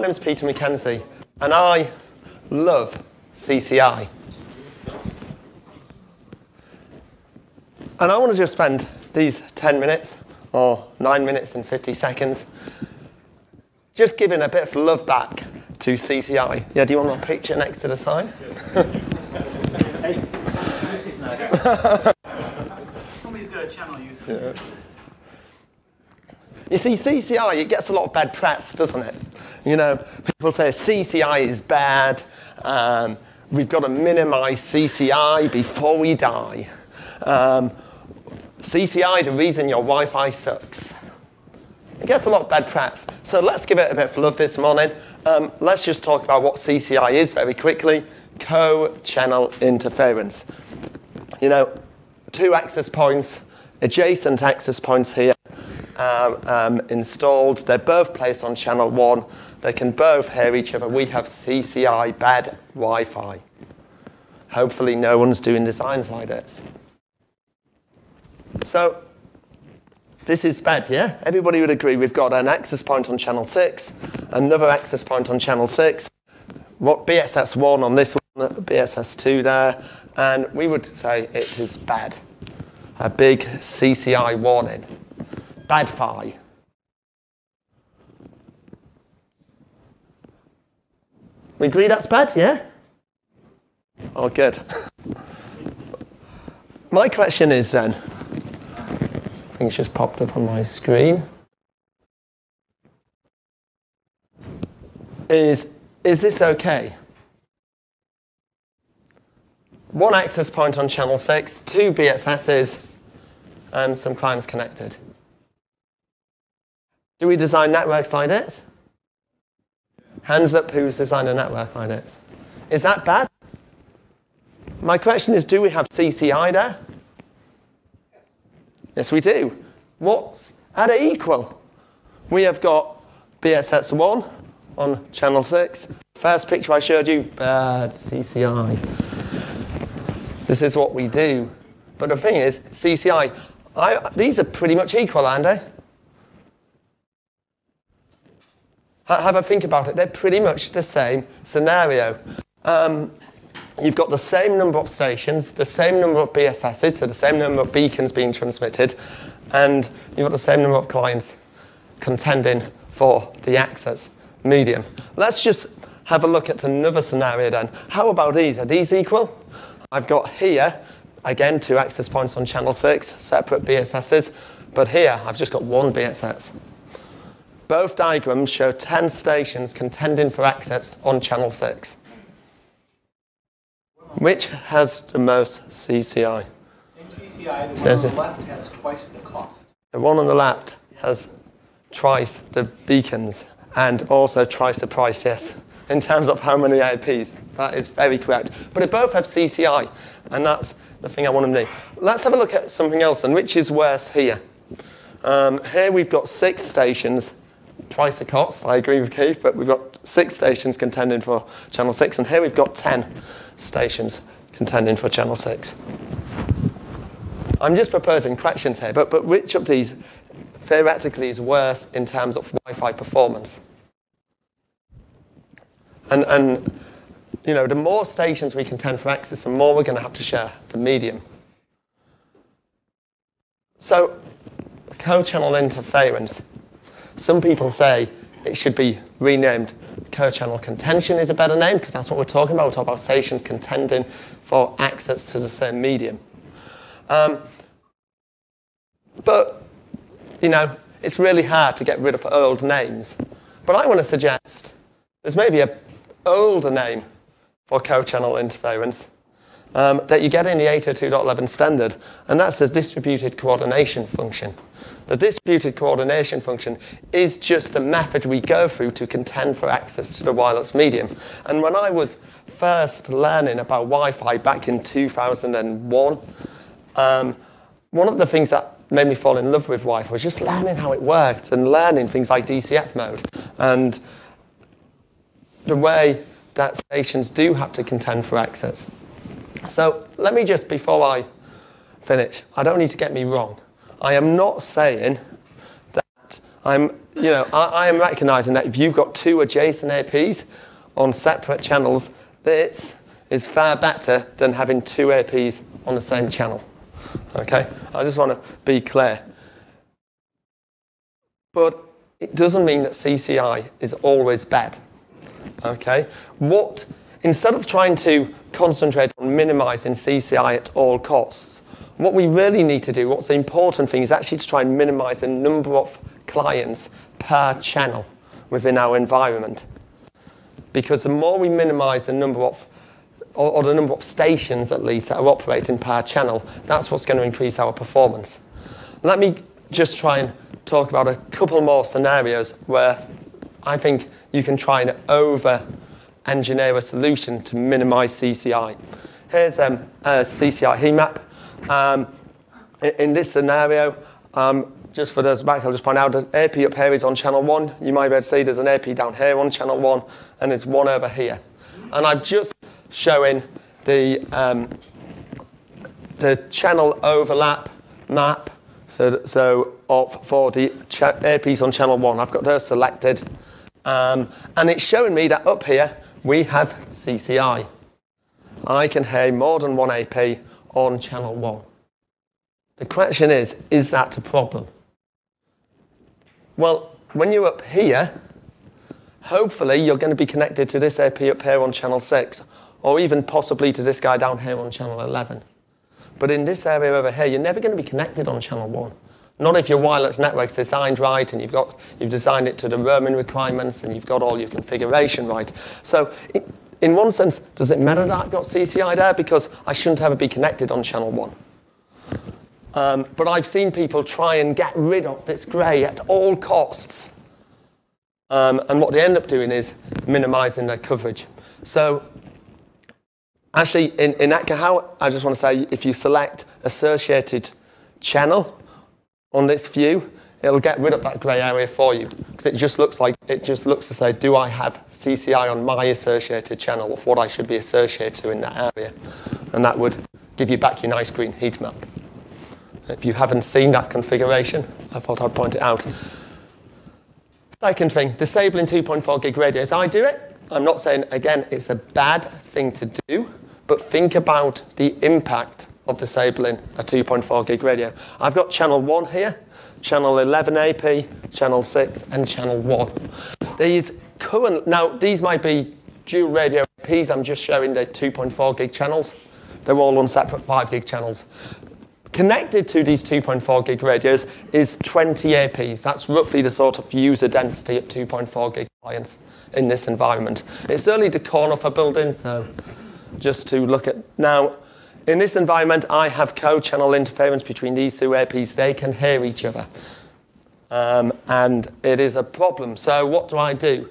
my name is Peter Mackenzie, and I love CCI. And I want to just spend these 10 minutes, or 9 minutes and 50 seconds, just giving a bit of love back to CCI. Yeah, do you want my picture next to the sign? hey, this is no. Somebody's got a channel user. Yeah. You see, CCI, it gets a lot of bad press, doesn't it? You know, people say CCI is bad. Um, we've got to minimize CCI before we die. Um, CCI, the reason your Wi-Fi sucks. It gets a lot of bad press. So let's give it a bit of love this morning. Um, let's just talk about what CCI is very quickly. Co-channel interference. You know, two access points, adjacent access points here um, um, installed. They're both placed on channel one. They can both hear each other. We have CCI bad Wi-Fi. Hopefully no one's doing designs like this. So this is bad, yeah? Everybody would agree we've got an access point on channel 6, another access point on channel 6, what BSS1 on this one, BSS2 there, and we would say it is bad. A big CCI warning. Bad fi. We agree that's bad, yeah? Oh, good. My question is then, something's just popped up on my screen. Is, is this okay? One access point on channel 6, two BSSs, and some clients connected. Do we design networks like this? Hands up who's designed a network like this. Is that bad? My question is, do we have CCI there? Yes, we do. What's at it equal? We have got BSS1 on channel 6. First picture I showed you, bad CCI. This is what we do. But the thing is, CCI, I, these are pretty much equal, aren't they? Have a think about it. They're pretty much the same scenario. Um, you've got the same number of stations, the same number of BSSs, so the same number of beacons being transmitted, and you've got the same number of clients contending for the access medium. Let's just have a look at another scenario then. How about these? Are these equal? I've got here, again, two access points on channel 6, separate BSSs, but here I've just got one BSS. Both diagrams show 10 stations contending for access on channel 6. Which has the most CCI? Same CCI, the one on the left has twice the cost. The one on the left has twice the beacons and also twice the price, yes, in terms of how many APs. That is very correct. But they both have CCI, and that's the thing I want to do. Let's have a look at something else, and which is worse here. Um, here we've got six stations twice the cost, I agree with Keith, but we've got six stations contending for Channel 6, and here we've got 10 stations contending for Channel 6. I'm just proposing corrections here, but, but which of these theoretically is worse in terms of Wi-Fi performance? And, and you know, the more stations we contend for access, the more we're going to have to share the medium. So, co-channel interference some people say it should be renamed co-channel contention is a better name because that's what we're talking about. We're talking about stations contending for access to the same medium. Um, but, you know, it's really hard to get rid of old names. But I want to suggest there's maybe an older name for co-channel interference um, that you get in the 802.11 standard, and that's the distributed coordination function. The distributed coordination function is just a method we go through to contend for access to the wireless medium. And when I was first learning about Wi-Fi back in 2001, um, one of the things that made me fall in love with Wi-Fi was just learning how it worked and learning things like DCF mode and the way that stations do have to contend for access. So let me just, before I finish, I don't need to get me wrong. I am not saying that I'm you know, I, I am recognizing that if you've got two adjacent APs on separate channels, this is far better than having two APs on the same channel. Okay? I just want to be clear. But it doesn't mean that CCI is always bad. Okay? What, instead of trying to concentrate on minimizing CCI at all costs, what we really need to do, what's the important thing, is actually to try and minimize the number of clients per channel within our environment. Because the more we minimize the number of, or, or the number of stations at least, that are operating per channel, that's what's going to increase our performance. Let me just try and talk about a couple more scenarios where I think you can try and over engineer a solution to minimize CCI. Here's um, a CCI heat map. Um, in this scenario, um, just for those back, I'll just point out that AP up here is on channel one. You might be able to see there's an AP down here on channel one, and there's one over here. And I'm just showing the, um, the channel overlap map. So, so of, for the APs on channel one, I've got those selected. Um, and it's showing me that up here, we have CCI. I can hear more than one AP on channel one. The question is, is that a problem? Well, when you're up here, hopefully you're going to be connected to this AP up here on channel 6, or even possibly to this guy down here on channel 11. But in this area over here, you're never going to be connected on channel 1. Not if your wireless network's designed right and you've, got, you've designed it to the roaming requirements and you've got all your configuration right. So in one sense, does it matter that I've got CCI there? Because I shouldn't ever be connected on channel 1. Um, but I've seen people try and get rid of this grey at all costs. Um, and what they end up doing is minimizing their coverage. So actually, in, in Ekahau, I just want to say if you select associated channel on this view, it'll get rid of that grey area for you. Because it just looks like, it just looks to say, do I have CCI on my associated channel of what I should be associated to in that area? And that would give you back your nice green heat map. If you haven't seen that configuration, I thought I'd point it out. Second thing, disabling 2.4 gig radios. I do it. I'm not saying, again, it's a bad thing to do, but think about the impact of disabling a 2.4 gig radio. I've got channel 1 here, channel 11 AP, channel 6, and channel 1. These current, now these might be dual radio APs, I'm just showing the 2.4 gig channels. They're all on separate 5 gig channels. Connected to these 2.4 gig radios is 20 APs. That's roughly the sort of user density of 2.4 gig clients in this environment. It's only the corner of a building, so just to look at. Now, in this environment, I have co-channel interference between these two APs. They can hear each other. Um, and it is a problem. So what do I do?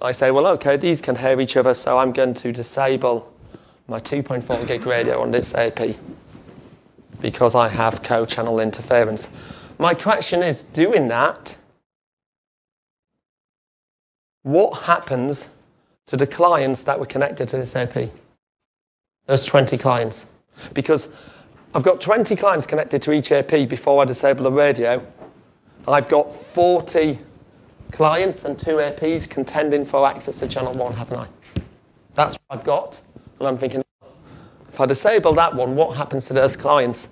I say, well, okay, these can hear each other, so I'm going to disable my 2.4 gig radio on this AP because I have co-channel interference. My question is, doing that, what happens to the clients that were connected to this AP? Those 20 clients. Because I've got 20 clients connected to each AP before I disable the radio. I've got 40 clients and two APs contending for access to channel one, haven't I? That's what I've got. And I'm thinking, if I disable that one, what happens to those clients?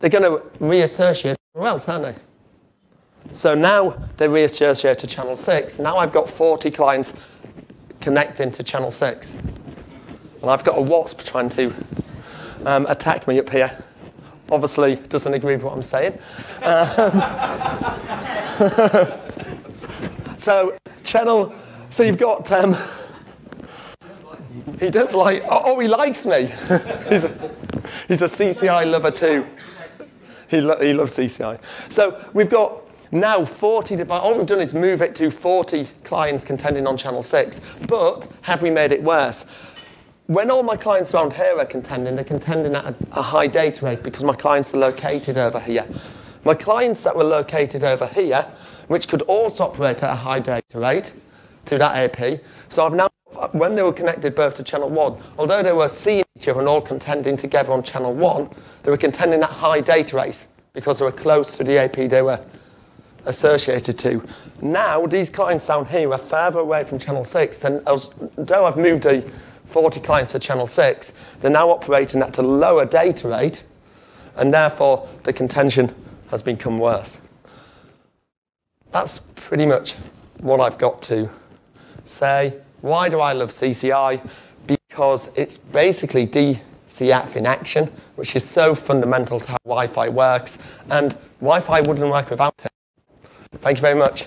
They're going to reassociate somewhere else, aren't they? So now they reassociate to channel 6. Now I've got 40 clients connecting to channel 6. And I've got a wasp trying to um, attack me up here. Obviously, doesn't agree with what I'm saying. Um, so channel, so you've got um, he does like, oh, oh he likes me. he's, a, he's a CCI lover too. He, lo he loves CCI. So we've got now 40 devices. All we've done is move it to 40 clients contending on channel 6. But have we made it worse? When all my clients around here are contending, they're contending at a, a high data rate because my clients are located over here. My clients that were located over here, which could also operate at a high data rate to that AP, so I've now when they were connected both to channel 1, although they were seeing each other and all contending together on channel 1, they were contending at high data rates. because they were close to the AP they were associated to. Now, these clients down here are further away from channel 6, and as, though I've moved the 40 clients to channel 6, they're now operating at a lower data rate, and therefore the contention has become worse. That's pretty much what I've got to say. Why do I love CCI? Because it's basically DCF in action, which is so fundamental to how Wi-Fi works, and Wi-Fi wouldn't work without it. Thank you very much.